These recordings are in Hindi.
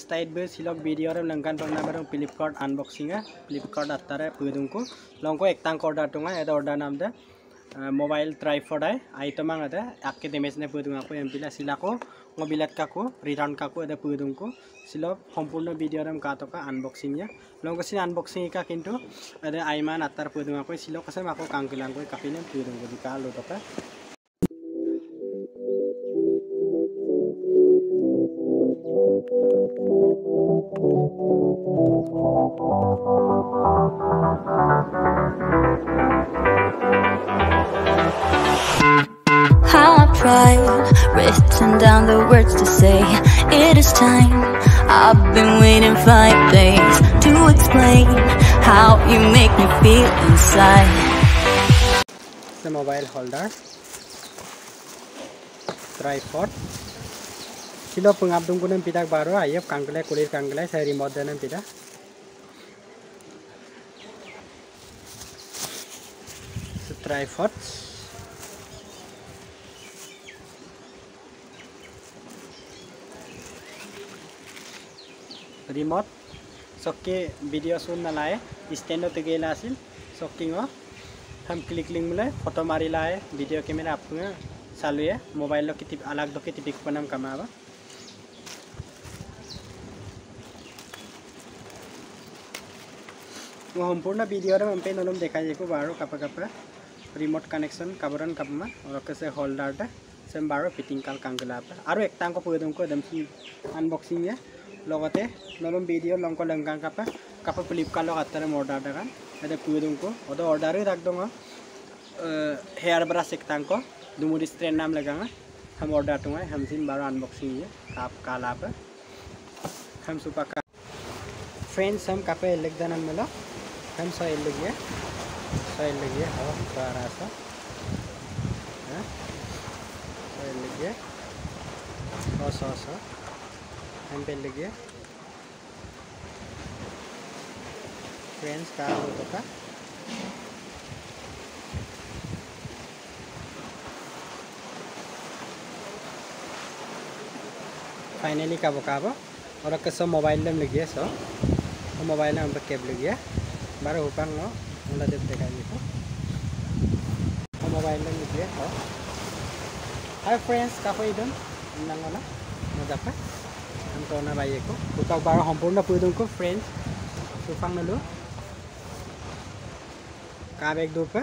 स्टाइल बे सिलक वीडियो रे लंगन टोना बेरो फ्लिपकार्ट अनबॉक्सिंग है फ्लिपकार्ट अतरे पुदुंको लंगको एक तांग ऑर्डर टुंगा एदा ऑर्डर नाम दे मोबाइल ट्राइपॉड है आइटम आ दे आपके इमेज ने पुदुंग आपको एमपीला सिला को ओ बिलत का को रिटर्न का को एदा पुदुंको सिलो संपूर्ण वीडियो रे का तोका अनबॉक्सिंग या लंगको सि अनबॉक्सिंग का किंतु एदा आइमान अतर पुदुंग आपको सिलो कसम आपको कांकिलांग को काफी ने पुदुंग दिखा लो तोका written down the words to say. It is time, I've been waiting five days To explain how you make me feel inside. The mobile holder tripod silo pengabdung kunem pidak baru ayap kanggelai kulir kanggelai saya remote dengan pidak tripod remote. Sokke video sun nalae stand out gele asil. Soking o klik link mule foto mari lae video kamera apunga salue mobile lo kitip alag do kitip ikpanam kama aba अलग दो किति पिक बनाम कमावा वो संपूर्ण वीडियो रे हम पे नलम देखा जाको बारो कपा कपा रिमोट कनेक्शन कबरन कपमा और कैसे होल्डर टा सेम बारो फिटिंग काल कांगला पे आरो एक टांग को पुदम को एकदम सी अनबॉक्सिंग है লগতে নলম ভিডিও লঙ্ক লঙ্কাং কাপা কাপা ফ্লিপকার্ট লগ আত্তারে অর্ডার টাকা এটা পুদম को odo order rak dong hair brush एक तांको दुमुरी स्ट्रेन नाम लगांगा हम ऑर्डर टूंगा हम सिम बारो अनबॉक्सिंग ये काप काला पे हम सुपा का फ्रेंड्स हम कापे लग देना मिलो। हम सो एल लगिए सो एल लगिए हो, सारा सा। सो एल लगिए सो सो सो। हम पे लगिए फ्रेंड्स का हो फाइनली कब कब मोबाइल में लगी सो। तो मोबाइल में केब लगी बार हुपांग नो देव देखा तो। मोबाइल में लगी हो हाय फ्रेंड्स काको इदन नंगना मजापा हम तो ना बाइक को। हुपाक बार सम्पूर्ण पुदुम को फ्रेंड्स हुपांग नलु काब एक दो पे।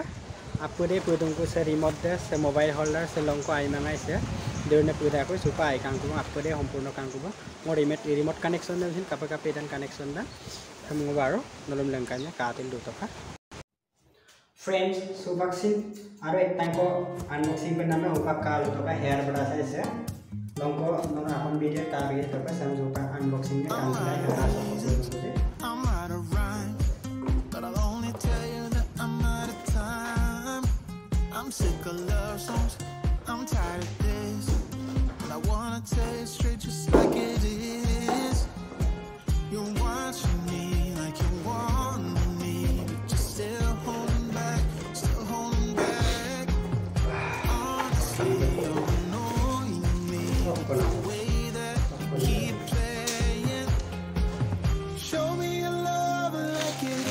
দেউনে পিদা কই সুপা আই কাং কুম আপকরে সম্পূর্ণ কাং কুম মো রিমোট রিমোট কানেকশন দিন কাপে কাপে ইদান কানেকশন দা हम बारो नलम लंका ने कातिल दो तफा फ्रेंड्स सुबक्सिंग आरो एक टाइम को अनबॉक्सिंग पे नामे होका काल तो का हेयर बड़ा से से लोग को नोना अपन वीडियो का भी तो पे समझ होका अनबॉक्सिंग में काम चला है आशा को I'm out of rhyme, but I'll only tell you that I'm out of time. I'm sick of love songs, I'm tired of this.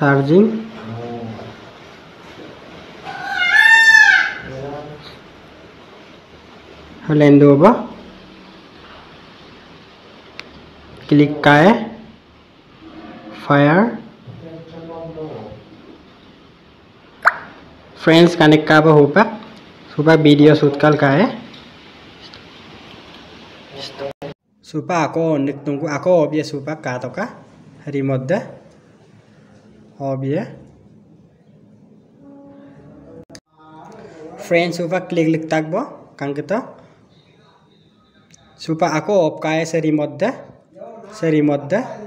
nya charging lendo apa klik kae fire friends connect ka ba hupak supa video shoot kal kae supa ako nik tunggu ako obye supa ka to ka remote hobby ya. Friends, supa klik klik tak bo, kan kita. Supa aku opkai seri modde, seri modde.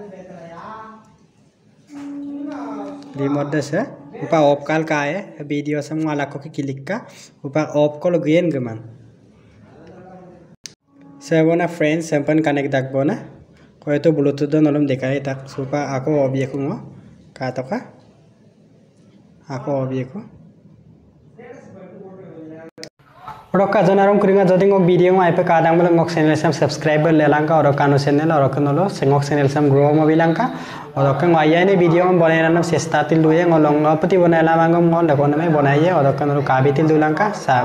Remote deh sih, upa op kal kaya video semua laku ke klik ka, upa op kalu gian geman. Saya friends, sempen kanek tak na, kau itu bluetooth dan nolom dekai tak, supa aku objekmu mau. ಕಾತಪ್ಪ ಹಾಕೋ ಅಭಿಯಕೋ रखा जनारम करेंगे जो दिन वीडियो में आई पे कादांग बोला ngok चैनल से सब्सक्राइब ले लांका और कानो चैनल और कनलो से ngok चैनल से ग्रो में भी लांका और कन आया ने वीडियो में बनाए ना से स्टार्टिंग दुए ngolong पति बनाए लांगा ngol लगन में बनाइए और कनलो काबितिल दुलांका सा